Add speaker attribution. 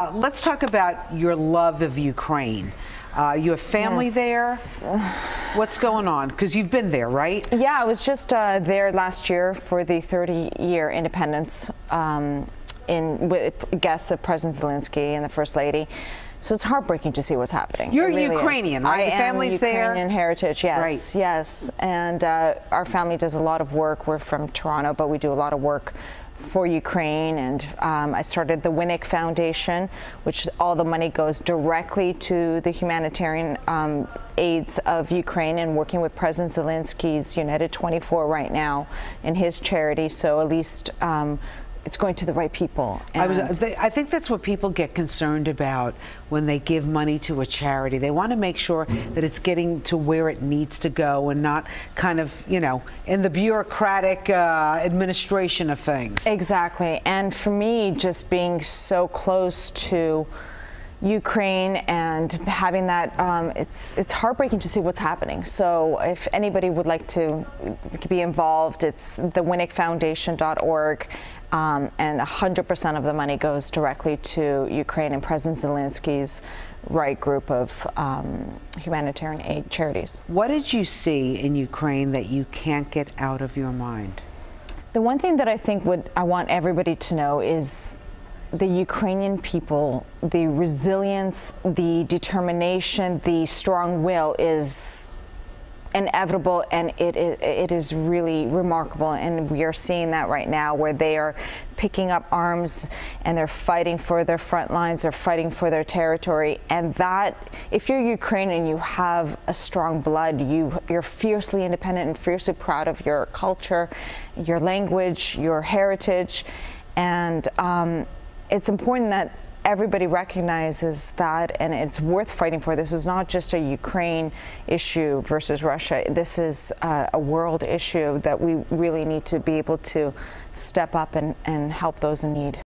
Speaker 1: Uh, let's talk about your love of Ukraine. Uh, you have family
Speaker 2: Yes.
Speaker 1: there. What's going on? Because you've been there, right?
Speaker 2: Yeah, I was just uh, there last year for the 30-year independence um, in with guests of President Zelensky and the First Lady. So it's heartbreaking to see what's happening.
Speaker 1: You're
Speaker 2: really is.
Speaker 1: Ukrainian, right?
Speaker 2: I
Speaker 1: The
Speaker 2: am
Speaker 1: family's there?
Speaker 2: Ukrainian heritage, yes,
Speaker 1: Right.
Speaker 2: yes. And uh, our family does a lot of work. We're from Toronto, but we do a lot of work for Ukraine. And um, I started the Winnick Foundation, which all the money goes directly to the humanitarian um, aids of Ukraine and working with President Zelensky's United 24 right now in his charity. So at least um, it's going to the right people.
Speaker 1: I was. They, I think that's what people get concerned about when they give money to a charity. They want to make sure that it's getting to where it needs to go, and not kind of, you know, in the bureaucratic uh, administration of things.
Speaker 2: Exactly. And for me, just being so close to Ukraine and having that, um, it's it's heartbreaking to see what's happening. So if anybody would like to be involved, it's thewinnickfoundation.org. Um, and 100% of the money goes directly to Ukraine and President Zelensky's right group of um, humanitarian aid charities.
Speaker 1: What did you see in Ukraine that you can't get out of your mind?
Speaker 2: The one thing that I think would I want everybody to know is the Ukrainian people, the resilience, the determination, the strong will is inevitable and it, it, it is really remarkable. And we are seeing that right now where they are picking up arms and they're fighting for their front lines they're fighting for their territory. And that if you're Ukrainian you have a strong blood you you're fiercely independent and fiercely proud of your culture your language your heritage. And um, it's important that everybody recognizes that and it's worth fighting for. This is not just a Ukraine issue versus Russia. This is uh, a world issue that we really need to be able to step up and, and help those in need.